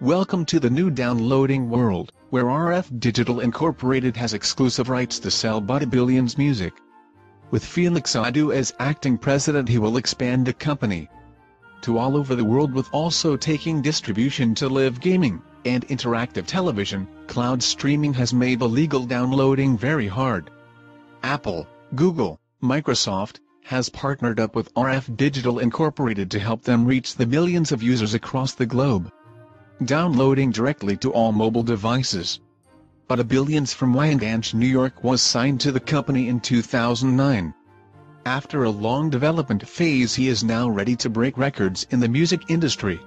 Welcome to the new downloading world, where RF Digital Incorporated has exclusive rights to sell Billions music. With Felix Adu as acting president he will expand the company to all over the world with also taking distribution to live gaming and interactive television, cloud streaming has made illegal downloading very hard. Apple, Google, Microsoft, has partnered up with RF Digital Incorporated to help them reach the millions of users across the globe downloading directly to all mobile devices. Butta Billions from Wyandanch, New York was signed to the company in 2009. After a long development phase he is now ready to break records in the music industry.